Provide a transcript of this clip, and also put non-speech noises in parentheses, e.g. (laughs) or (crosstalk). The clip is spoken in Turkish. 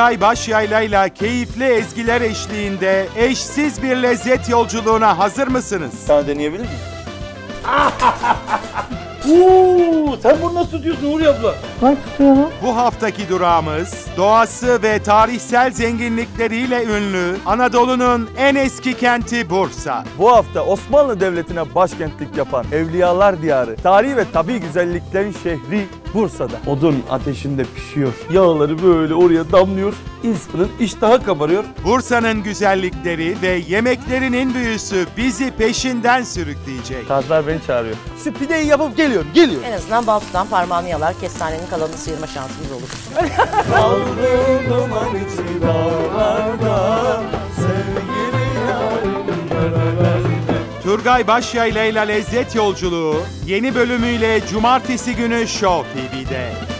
Turgay Başyayla ile keyifli ezgiler eşliğinde eşsiz bir lezzet yolculuğuna hazır mısınız? Sana deneyebilir miyim? (laughs) Uuu, sen bunu nasıl tutuyorsun Uğur abla? Bu haftaki durağımız doğası ve tarihsel zenginlikleriyle ünlü Anadolu'nun en eski kenti Bursa. Bu hafta Osmanlı Devleti'ne başkentlik yapan Evliyalar Diyarı, tarihi ve tabi güzelliklerin şehri Bursa'da. Odun ateşinde pişiyor. Yağları böyle oraya damlıyor. İnsanın iştahı kabarıyor. Bursa'nın güzellikleri ve yemeklerinin büyüsü bizi peşinden sürükleyecek. Kazlar beni çağırıyor. İşte pideyi yapıp geliyor, geliyor. En azından bal tutan parmağını yalar, kestanenin kalanını sıyırma şansımız olur. (laughs) Turgay Başyayla ile lezzet yolculuğu yeni bölümüyle cumartesi günü Show TV'de.